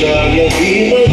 shall be my